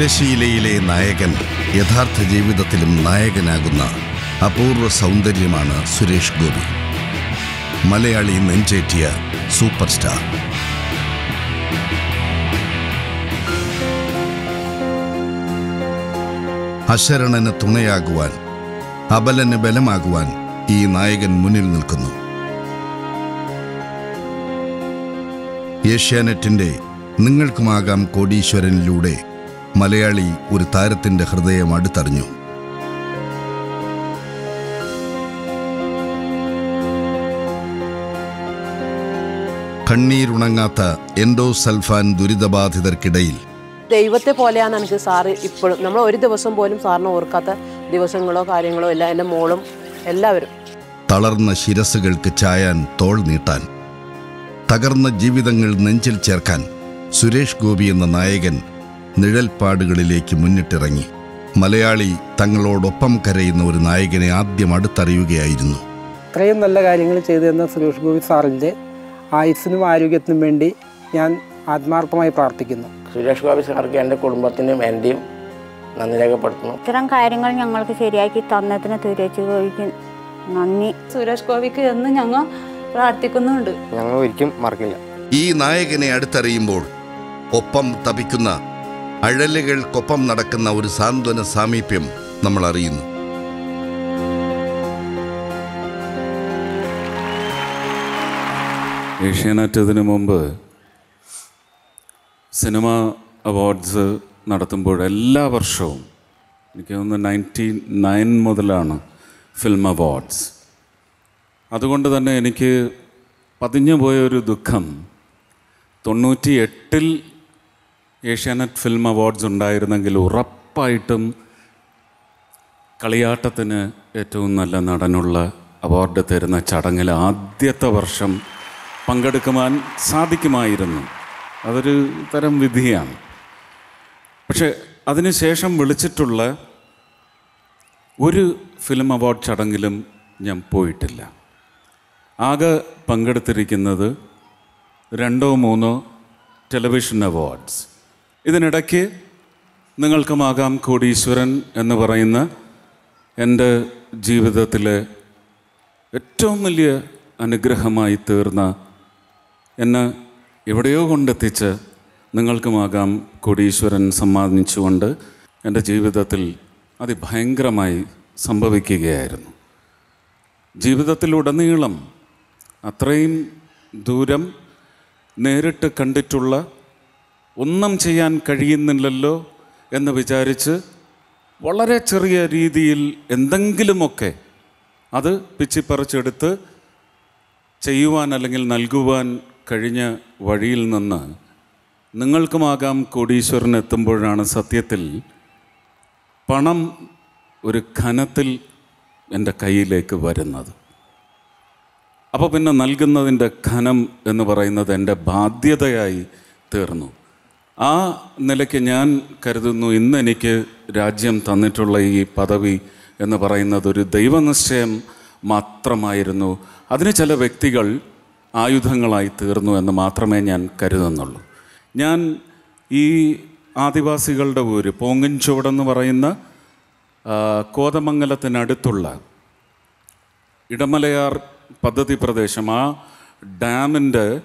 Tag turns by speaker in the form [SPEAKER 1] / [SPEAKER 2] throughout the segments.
[SPEAKER 1] തിരശീലയിലെ നായകൻ യഥാർത്ഥ ജീവിതത്തിലും നായകനാകുന്ന അപൂർവ സൗന്ദര്യമാണ് സുരേഷ് ഗോപി. മലയാളി നെഞ്ചേറ്റിയ സൂപ്പർ സ്റ്റാർ അശരണന് തുണയാകുവാൻ അബലന് ബലമാകുവാൻ ഈ നായകൻ മുന്നിൽ നിൽക്കുന്നു. ഏഷ്യാനെറ്റിന്റെ നിങ്ങൾക്കുമാകാം കോടീശ്വരനിലൂടെ മലയാളി ഒരു താരത്തിന്റെ ഹൃദയം അടുത്തറിഞ്ഞു. കണ്ണീരുണങ്ങാത്ത എൻഡോ സൽഫാൻ ദുരിതബാധിതർക്കിടയിൽ
[SPEAKER 2] ദൈവത്തെ പോലെയാണ് എനിക്ക് സാറ് ഇപ്പോഴും. നമ്മൾ ഒരു ദിവസം പോലും സാറിന് ഓർക്കാത്ത ദിവസങ്ങളോ കാര്യങ്ങളോ ഇല്ല. എന്റെ മോളും എല്ലാവരും.
[SPEAKER 1] തളർന്ന ശിരസുകൾക്ക് ചായാൻ തോൾ നീട്ടാൻ തകർന്ന ജീവിതങ്ങൾ നെഞ്ചിൽ ചേർക്കാൻ സുരേഷ് ഗോപി എന്ന നായകൻ നിഴൽപ്പാടുകളിലേക്ക് മുന്നിട്ടിറങ്ങി. മലയാളി തങ്ങളോടൊപ്പം കരയുന്ന ഒരു നായകനെ ആദ്യം അടുത്തറിയുകയായിരുന്നു.
[SPEAKER 3] ഇത്രയും നല്ല കാര്യങ്ങൾ ചെയ്തു തന്ന സുരേഷ് ഗോപി സാറിന്റെ ആയുസ്സിനും ആരോഗ്യത്തിനും വേണ്ടി ഞാൻ ആത്മാർത്ഥമായി പ്രാർത്ഥിക്കുന്നു.
[SPEAKER 4] സുരേഷ് ഗോപി സാർക്ക് എന്റെ കുടുംബത്തിനും എന്റെയും നന്ദി രേഖപ്പെടുത്തുന്നു.
[SPEAKER 5] ഇത്തരം കാര്യങ്ങൾ ഞങ്ങൾക്ക് ശരിയാക്കി തന്നതിന് സുരേഷ് ഗോപിക്ക് നന്ദി.
[SPEAKER 6] സുരേഷ് ഗോപിക്ക് എന്ന് ഞങ്ങൾ പ്രാർത്ഥിക്കുന്നുണ്ട്.
[SPEAKER 7] ഞങ്ങൾ ഒരിക്കലും മറക്കില്ല.
[SPEAKER 1] ഈ നായകനെ അടുത്തറിയുമ്പോൾ ഒപ്പം തപിക്കുന്ന അഴലുകൾക്കൊപ്പം നടക്കുന്ന ഒരു സാന്ത്വന സാമീപ്യം നമ്മൾ അറിയുന്നു.
[SPEAKER 8] ഏഷ്യാനെറ്റ് ഇതിനു മുമ്പ് സിനിമ അവാർഡ്സ് നടത്തുമ്പോൾ എല്ലാ വർഷവും എനിക്ക് തോന്നുന്നു നയന്റി നയൻ മുതലാണ് ഫിലിം അവാർഡ്സ്. അതുകൊണ്ട് തന്നെ എനിക്ക് പതിഞ്ഞു പോയ ഒരു ദുഃഖം തൊണ്ണൂറ്റി എട്ടിൽ ഏഷ്യാനെറ്റ് ഫിലിം അവാർഡ്സ് ഉണ്ടായിരുന്നെങ്കിൽ ഉറപ്പായിട്ടും കളിയാട്ടത്തിന് ഏറ്റവും നല്ല നടനുള്ള അവാർഡ് തരുന്ന ചടങ്ങിൽ ആദ്യത്തെ വർഷം പങ്കെടുക്കുവാൻ സാധിക്കുമായിരുന്നു. അതൊരു തരം വിധിയാണ്. പക്ഷെ അതിനുശേഷം വിളിച്ചിട്ടുള്ള ഒരു ഫിലിം അവാർഡ് ചടങ്ങിലും ഞാൻ പോയിട്ടില്ല. ആകെ പങ്കെടുത്തിരിക്കുന്നത് രണ്ടോ മൂന്നോ ടെലിവിഷൻ അവാർഡ്സ്. ഇതിനിടയ്ക്ക് നിങ്ങൾക്കുമാകാം കോടീശ്വരൻ എന്ന് പറയുന്ന എന്റെ ജീവിതത്തിലെ ഏറ്റവും വലിയ അനുഗ്രഹമായി തീർന്ന എന്നെ എവിടെയോ കൊണ്ടെത്തിച്ച് നിങ്ങൾക്കുമാകാം കോടീശ്വരൻ സമ്മാനിച്ചുകൊണ്ട് എന്റെ ജീവിതത്തിൽ അതിഭയങ്കരമായി സംഭവിക്കുകയായിരുന്നു. ജീവിതത്തിലുടനീളം അത്രയും ദൂരം നേരിട്ട് കണ്ടിട്ടുള്ള ഒന്നും ചെയ്യാൻ കഴിയുന്നില്ലല്ലോ എന്ന് വിചാരിച്ച് വളരെ ചെറിയ രീതിയിൽ എന്തെങ്കിലുമൊക്കെ അത് പിച്ചിപ്പറിച്ചെടുത്ത് ചെയ്യുവാൻ അല്ലെങ്കിൽ നൽകുവാൻ കഴിഞ്ഞ വഴിയിൽ നിന്ന് നിങ്ങൾക്കുമാകാം കോടീശ്വരൻ എത്തുമ്പോഴാണ് സത്യത്തിൽ പണം ഒരു ഘനത്തിൽ എന്റെ കയ്യിലേക്ക് വരുന്നത്. അപ്പോൾ പിന്നെ നൽകുന്നതിന്റെ ഘനം എന്ന് പറയുന്നത് എന്റെ ബാധ്യതയായി തീർന്നു. ആ നിലയ്ക്ക് ഞാൻ കരുതുന്നു ഇന്ന് എനിക്ക് രാജ്യം തന്നിട്ടുള്ള ഈ പദവി എന്ന് പറയുന്നത് ഒരു ദൈവനിശ്ചയം മാത്രമായിരുന്നു. അതിന് ചില വ്യക്തികൾ ആയുധങ്ങളായി തീർന്നു എന്ന് മാത്രമേ ഞാൻ കരുതുന്നുള്ളൂ. ഞാൻ ഈ ആദിവാസികളുടെ ഊര് പോങ്ങൻചുവടെന്ന് പറയുന്ന കോതമംഗലത്തിനടുത്തുള്ള ഇടമലയാർ പദ്ധതി പ്രദേശം ആ ഡാമിന്റെ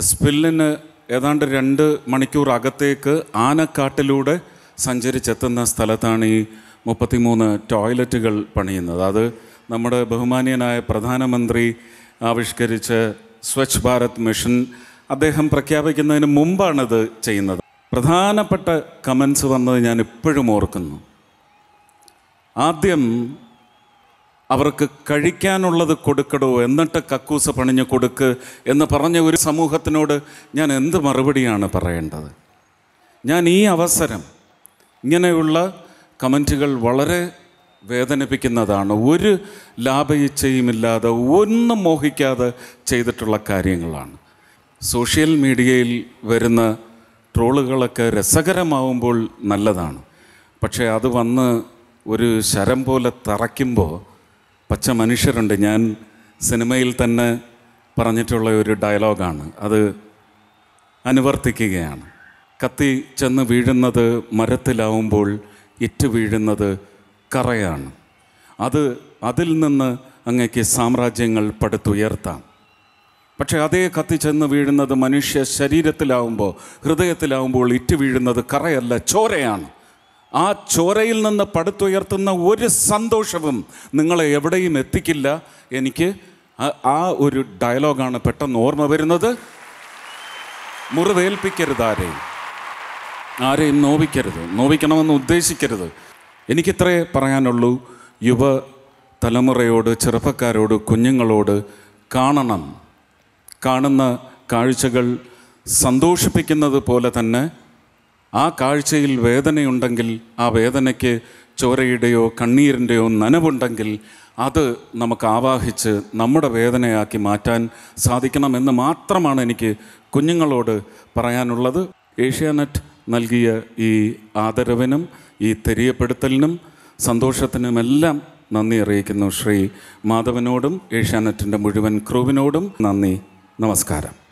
[SPEAKER 8] സ്പില്ലിന് ഏതാണ്ട് രണ്ട് മണിക്കൂർ അകത്തേക്ക് ആനക്കാട്ടിലൂടെ സഞ്ചരിച്ചെത്തുന്ന സ്ഥലത്താണ് ഈ മുപ്പത്തിമൂന്ന് ടോയ്ലറ്റുകൾ പണിയുന്നത്. അത് നമ്മുടെ ബഹുമാനീയനായ പ്രധാനമന്ത്രി ആവിഷ്കരിച്ച സ്വച്ഛ് ഭാരത് മിഷൻ അദ്ദേഹം പ്രഖ്യാപിക്കുന്നതിന് മുമ്പാണിത് ചെയ്യുന്നത്. പ്രധാനപ്പെട്ട കമൻസ് വന്നത് ഞാൻ ഇപ്പോഴും ഓർക്കുന്നു. ആദ്യം അവർക്ക് കഴിക്കാനുള്ളത് കൊടുക്കടോ എന്നിട്ട് കക്കൂസ് പണിഞ്ഞ് കൊടുക്ക് എന്ന് പറഞ്ഞ ഒരു സമൂഹത്തിനോട് ഞാൻ എന്ത് മറുപടിയാണ് പറയേണ്ടത്? ഞാൻ ഈ അവസരം ഇങ്ങനെയുള്ള കമന്റുകൾ വളരെ വേദനിപ്പിക്കുന്നതാണ്. ഒരു ലാഭയിച്ചയുമില്ലാതെ ഒന്നും മോഹിക്കാതെ ചെയ്തിട്ടുള്ള കാര്യങ്ങളാണ്. സോഷ്യൽ മീഡിയയിൽ വരുന്ന ട്രോളുകളൊക്കെ രസകരമാവുമ്പോൾ നല്ലതാണ്. പക്ഷേ അത് വന്ന് ഒരു ശരം പോലെ തറയ്ക്കുമ്പോൾ പച്ച മനുഷ്യരുണ്ട്. ഞാൻ സിനിമയിൽ തന്നെ പറഞ്ഞിട്ടുള്ള ഒരു ഡയലോഗാണ്. അത് അനുവർത്തിക്കുകയാണ്. കത്തി ചെന്ന് വീഴുന്നത് മരത്തിലാവുമ്പോൾ ഇറ്റ് വീഴുന്നത് കറയാണ്. അത് അതിൽ നിന്ന് അങ്ങേക്ക് സാമ്രാജ്യങ്ങൾ പടുത്തുയർത്താം. പക്ഷേ അതേ കത്തി ചെന്ന് വീഴുന്നത് മനുഷ്യ ശരീരത്തിലാവുമ്പോൾ ഹൃദയത്തിലാവുമ്പോൾ ഇറ്റ് വീഴുന്നത് കറയല്ല ചോരയാണ്. ആ ചോരയിൽ നിന്ന് പടുത്തുയർത്തുന്ന ഒരു സന്തോഷവും നിങ്ങളെ എവിടെയും എത്തിക്കില്ല. എനിക്ക് ആ- ഒരു ഡയലോഗാണ് പെട്ടെന്ന് ഓർമ്മ വരുന്നത്. മുറിവേൽപ്പിക്കരുത് ആരെയും. ആരെയും നോവിക്കരുത്. നോവിക്കണമെന്ന് ഉദ്ദേശിക്കരുത്. എനിക്കിത്രേ പറയാനുള്ളൂ. യുവ തലമുറയോട് ചെറുപ്പക്കാരോട് കുഞ്ഞുങ്ങളോട് കാണണം. കാണുന്ന കാഴ്ചകൾ സന്തോഷിപ്പിക്കുന്നത് പോലെ തന്നെ ആ കാഴ്ചയിൽ വേദനയുണ്ടെങ്കിൽ ആ വേദനയ്ക്ക് ചോരയുടെയോ കണ്ണീരിന്റെയോ നനവുണ്ടെങ്കിൽ അത് നമുക്ക് ആവാഹിച്ച് നമ്മുടെ വേദനയാക്കി മാറ്റാൻ സാധിക്കണമെന്ന് മാത്രമാണ് എനിക്ക് കുഞ്ഞുങ്ങളോട് പറയാനുള്ളത്. ഏഷ്യാനെറ്റ് നൽകിയ ഈ ആദരവിനും ഈ തെരിയപ്പെടുത്തലിനും സന്തോഷത്തിനുമെല്ലാം നന്ദി അറിയിക്കുന്നു. ശ്രീ മാധവനോടും ഏഷ്യാനെറ്റിന്റെ മുഴുവൻ ക്രൂവിനോടും നന്ദി. നമസ്കാരം.